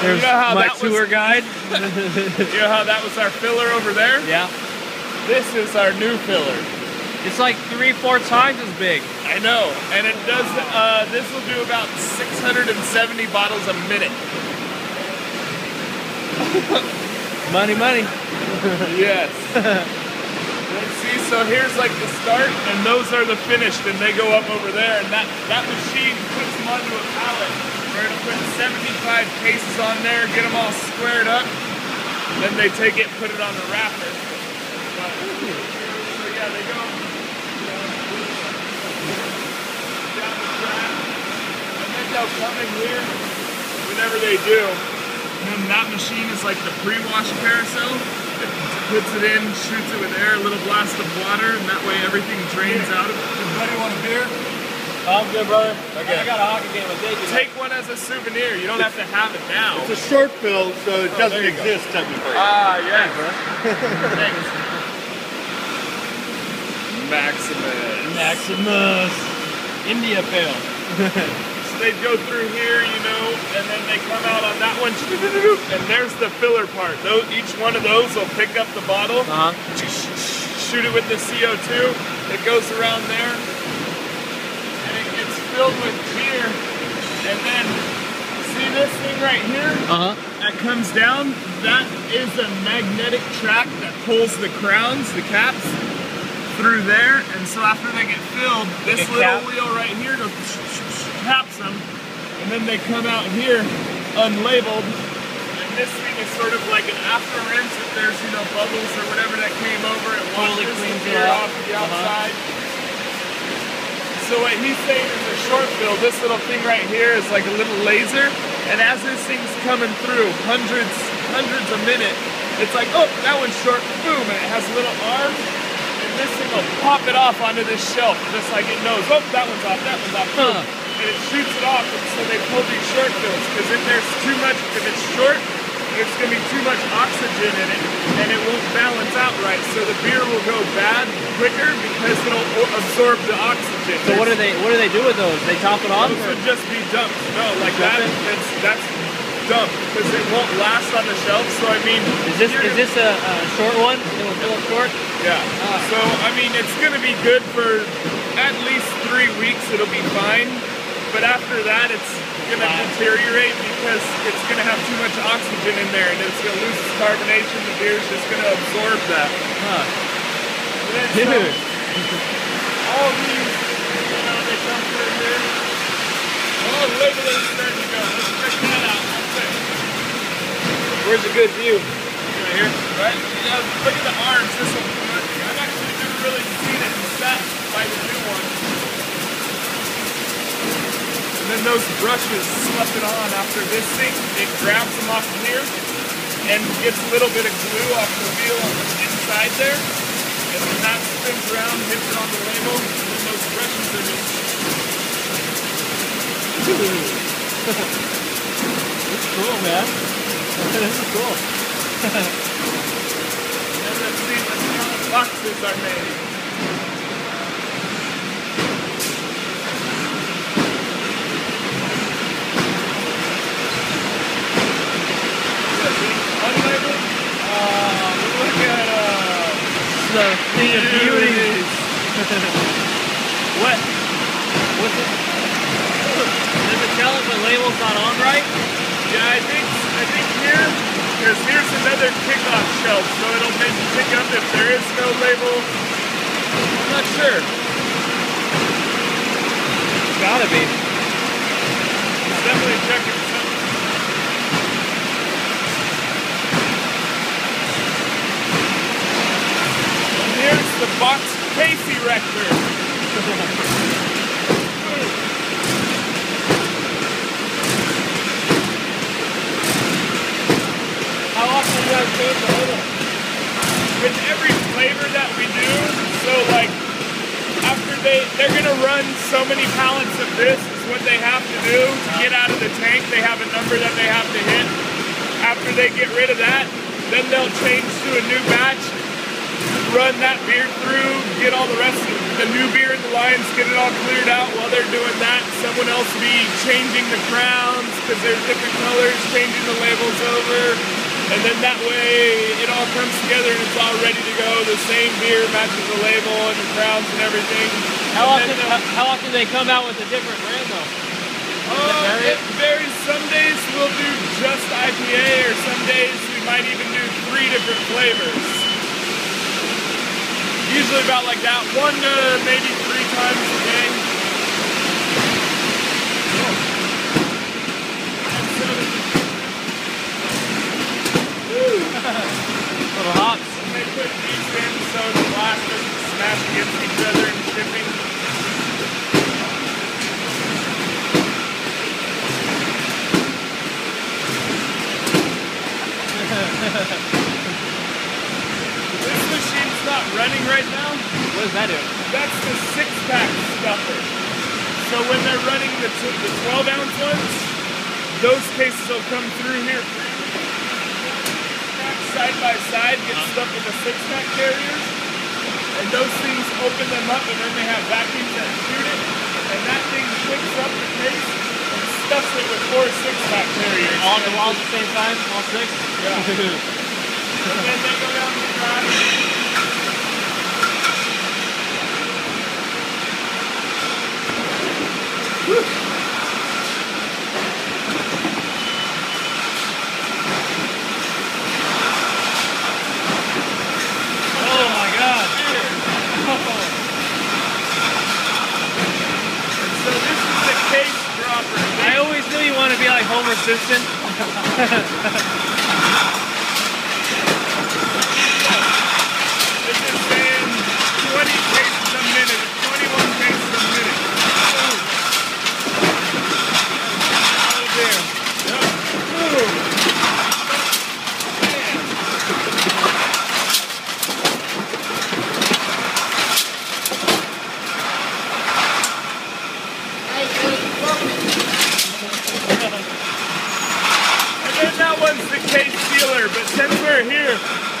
There's you know how my that tour was, guide. You know how that was our filler over there? Yeah. This is our new filler. It's like three, four times as big. I know, and it does. Uh, this will do about 670 bottles a minute. Money, money. yes. Let's see. So here's like the start, and those are the finished, and they go up over there, and that that machine puts them onto a pallet. Gonna 75 cases on there, get them all squared up. Then they take it, put it on the wrapper. But, so yeah, they go. down the track, and then they'll come in here whenever they do. And then that machine is like the pre-wash carousel. It puts it in, shoots it with air, a little blast of water, and that way everything drains out of it. Buddy, want a beer? I'm good, brother. Okay. I got a hockey game with David. Take one as a souvenir. You don't have to have it now. It's a short fill, so it doesn't there you go. exist technically. Ah, yes. Thanks. Maximus. Maximus. India Pale. So they go through here, you know, and then they come out on that one, and there's the filler part. Those, each one of those will pick up the bottle, Uh huh. shoot it with the CO2. It goes around there, and it gets filled with beer. And then, see this thing right here? Uh huh. that comes down, that is a magnetic track that pulls the crowns, the caps, through there. And so after they get filled, this Like little cap? wheel right here goes caps them, and then they come out here unlabeled. And this thing is sort of like an after rinse if there's you know bubbles or whatever that came over. It Totally washes cleans the it beer up. off the Uh-huh. outside. So what he's saying is a short fill, this little thing right here is like a little laser, and as this thing's coming through, hundreds, hundreds a minute, it's like, oh, that one's short, boom, and it has a little arm, and this thing will pop it off onto this shelf, just like it knows, oh, that one's off, that one's off, boom, Huh. and it shoots it off, and so they pull these short fills, because if there's too much, if it's short, there's gonna be too much oxygen in it, and it won't balance out right, so the beer will go bad quicker because it'll absorb the oxygen. So what do they what do they do with those? They top it off? Those or- would just be dumped. No, like that. That's that's dumped because it won't last on the shelf. So I mean, Is this is this a, a short one? It will fill up short. yeah. Ah. So I mean, it's gonna be good for at least three weeks. It'll be fine. But after that, it's gonna Wow. deteriorate because it's gonna have too much oxygen in there, and it's gonna lose its carbonation. The beer's just gonna absorb that. Huh. Dude. so, all these, you know, they come through here. Oh, labeling's starting to go. Let's check that out. Where's a good view? Right here, right? Yeah, look at the arms. This one. I've actually never really seen it set by the new one. And then those brushes slip it on after this thing. It grabs them off here and gets a little bit of glue off the wheel on the inside there. And then that spins around, hits it on the label, and then those brushes are just It's cool, man. this is cool. And let's see, let's see how the boxes are made. Unlabeled? Uh, look at uh, The thing of beauties. What? What's it? Does it tell if the label's not on right? Yeah, I think I think here, because here's another kickoff shelf, so it'll maybe pick up if there is no label. I'm not sure. Gotta be. It's definitely checking something. And here's the box case erector. How often do you guys change the label? with every flavor that we do, so like after they they're gonna run so many pallets of this is what they have to do to get out of the tank. They have a number that they have to hit. After they get rid of that, then they'll change to a new batch, run that beer through, get all the rest of the new beer in the lines, get it all cleared out while they're doing that. someone else will be changing the crowns because there's different colors, changing the labels over. And then that way it all comes together and it's all ready to go. The same beer matches the label and the crowns and everything. How And often, then, how, how often they come out with a different brand though? Uh, it varies. Some days we'll do just IPA, or some days we might even do three different flavors. Usually about like that, one to maybe three times a day. And so Little hops. when they put these in, so the glass doesn't smash against each other in shipping. This machine's not running right now. What does that do? That's the six pack stuffer. So when they're running the, the 12 ounce ones, those cases will come through here side by side, get uh-huh. stuck with the six pack carriers. And those things open them up and then they have vacuums that shoot it. And that thing picks up the case and stuffs it with four six pack carriers. All at the all at the same time? All six? Yeah. And then they go down the drive. oh my god. So this is the case dropper. I always knew you wanted to be like Homer Simpson. This is saying 20 cases a minute, 21 cases a minute. Oh dear. And then that one's the case sealer, but since we're here,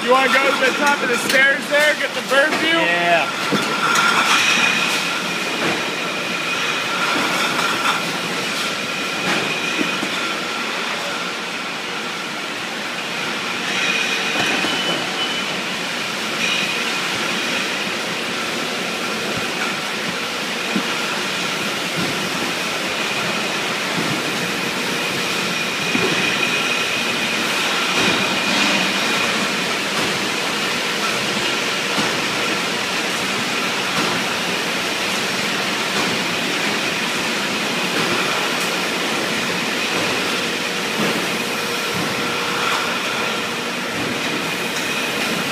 you want to go to the top of the stairs there, get the bird view? Yeah.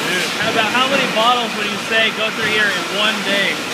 Dude, about bottles would you say go through here in one day?